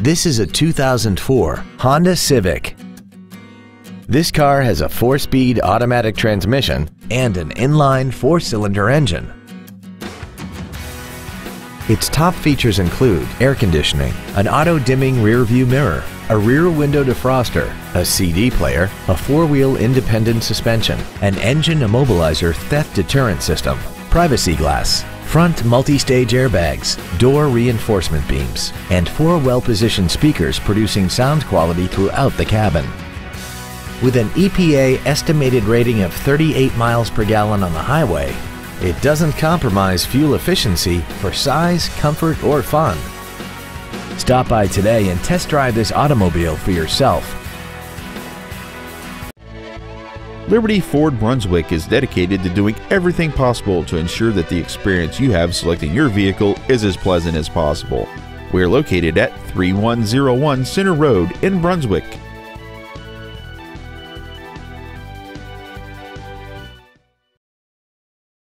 This is a 2004 Honda Civic. This car has a four-speed automatic transmission and an inline four-cylinder engine. Its top features include air conditioning, an auto-dimming rear-view mirror, a rear window defroster, a CD player, a four-wheel independent suspension, an engine immobilizer theft deterrent system, privacy glass, front multi-stage airbags, door reinforcement beams, and four well-positioned speakers producing sound quality throughout the cabin. With an EPA estimated rating of 38 miles per gallon on the highway, it doesn't compromise fuel efficiency for size, comfort, or fun. Stop by today and test drive this automobile for yourself. Liberty Ford Brunswick is dedicated to doing everything possible to ensure that the experience you have selecting your vehicle is as pleasant as possible. We are located at 3101 Center Road in Brunswick.